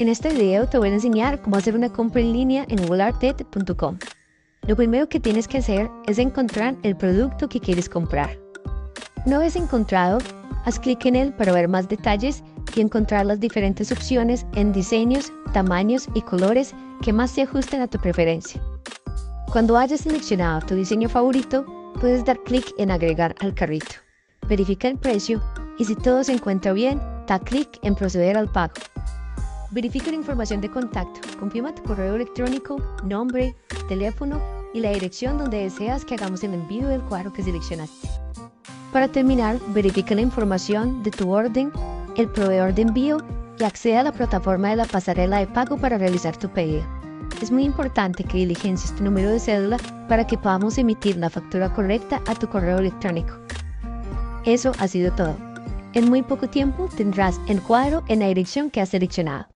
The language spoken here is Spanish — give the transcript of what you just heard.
En este video te voy a enseñar cómo hacer una compra en línea en wallarted.com. Lo primero que tienes que hacer es encontrar el producto que quieres comprar. Una vez encontrado, haz clic en él para ver más detalles y encontrar las diferentes opciones en diseños, tamaños y colores que más se ajusten a tu preferencia. Cuando hayas seleccionado tu diseño favorito, puedes dar clic en agregar al carrito. Verifica el precio y si todo se encuentra bien, da clic en proceder al pago. Verifica la información de contacto, confirma tu correo electrónico, nombre, teléfono y la dirección donde deseas que hagamos el envío del cuadro que seleccionaste. Para terminar, verifica la información de tu orden, el proveedor de envío y accede a la plataforma de la pasarela de pago para realizar tu pedido. Es muy importante que diligencies tu número de cédula para que podamos emitir la factura correcta a tu correo electrónico. Eso ha sido todo. En muy poco tiempo tendrás el cuadro en la dirección que has seleccionado.